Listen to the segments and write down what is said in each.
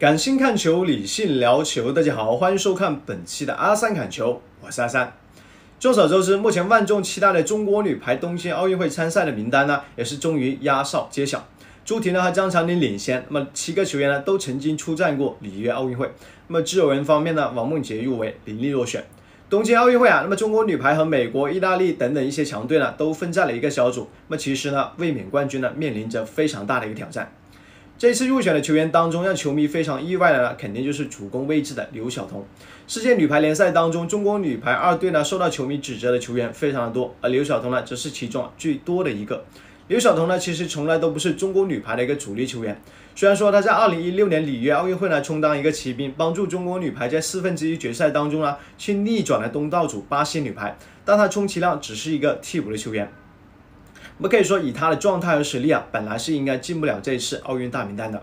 感性看球，理性聊球。大家好，欢迎收看本期的阿三看球，我是阿三。众所周知，目前万众期待的中国女排东京奥运会参赛的名单呢，也是终于压哨揭晓。朱婷呢和张常宁领先，那么七个球员呢都曾经出战过里约奥运会。那么自由人方面呢，王梦洁入围，林丽落选。东京奥运会啊，那么中国女排和美国、意大利等等一些强队呢，都分在了一个小组。那么其实呢，卫冕冠军呢，面临着非常大的一个挑战。这次入选的球员当中，让球迷非常意外的呢，肯定就是主攻位置的刘晓彤。世界女排联赛当中，中国女排二队呢受到球迷指责的球员非常的多，而刘晓彤呢，则是其中最多的一个。刘晓彤呢，其实从来都不是中国女排的一个主力球员。虽然说她在2016年里约奥运会呢，充当一个骑兵，帮助中国女排在四分之一决赛当中呢，去逆转了东道主巴西女排，但她充其量只是一个替补的球员。我们可以说，以他的状态和实力啊，本来是应该进不了这一次奥运大名单的。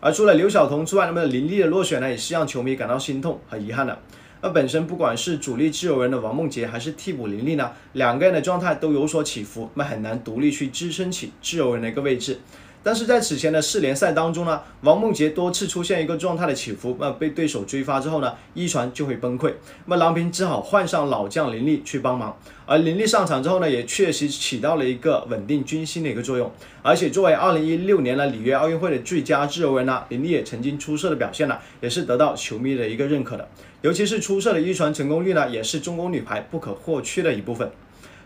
而除了刘晓彤之外，那么林丽的落选呢，也是让球迷感到心痛和遗憾的。那本身不管是主力自由人的王梦洁，还是替补林丽呢，两个人的状态都有所起伏，那么很难独立去支撑起自由人的一个位置。但是在此前的四联赛当中呢，王梦洁多次出现一个状态的起伏，那被对手追发之后呢，一传就会崩溃，那么郎平只好换上老将林立去帮忙，而林立上场之后呢，也确实起到了一个稳定军心的一个作用，而且作为二零一六年的里约奥运会的最佳自由人呢，林立也曾经出色的表现呢，也是得到球迷的一个认可的，尤其是出色的一传成功率呢，也是中国女排不可或缺的一部分。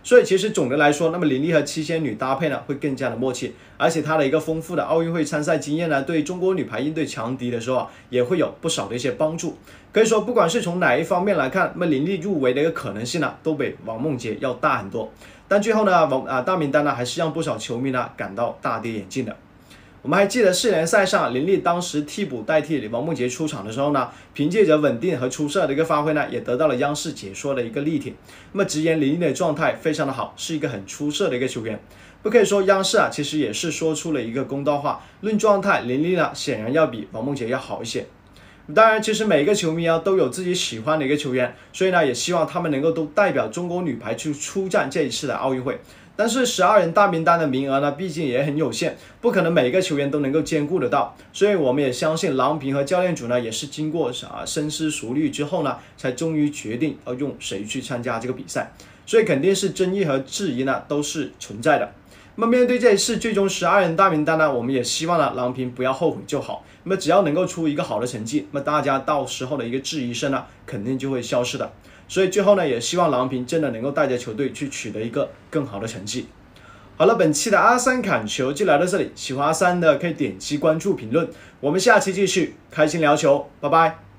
所以其实总的来说，那么林莉和七仙女搭配呢，会更加的默契，而且她的一个丰富的奥运会参赛经验呢，对中国女排应对强敌的时候啊，也会有不少的一些帮助。可以说，不管是从哪一方面来看，那么林莉入围的一个可能性呢，都比王梦洁要大很多。但最后呢，王啊大名单呢，还是让不少球迷呢感到大跌眼镜的。我们还记得世联赛上，林立当时替补代替李王梦洁出场的时候呢，凭借着稳定和出色的一个发挥呢，也得到了央视解说的一个力挺。那么直言林立的状态非常的好，是一个很出色的一个球员。不可以说央视啊，其实也是说出了一个公道话，论状态，林立呢显然要比王梦洁要好一些。当然，其实每一个球迷啊都有自己喜欢的一个球员，所以呢，也希望他们能够都代表中国女排去出战这一次的奥运会。但是十二人大名单的名额呢，毕竟也很有限，不可能每个球员都能够兼顾得到，所以我们也相信郎平和教练组呢，也是经过啊深思熟虑之后呢，才终于决定要用谁去参加这个比赛，所以肯定是争议和质疑呢都是存在的。那么面对这一次最终十二人大名单呢，我们也希望呢郎平不要后悔就好，那么只要能够出一个好的成绩，那么大家到时候的一个质疑声呢，肯定就会消失的。所以最后呢，也希望郎平真的能够带着球队去取得一个更好的成绩。好了，本期的阿三砍球就来到这里，喜欢阿三的可以点击关注、评论，我们下期继续开心聊球，拜拜。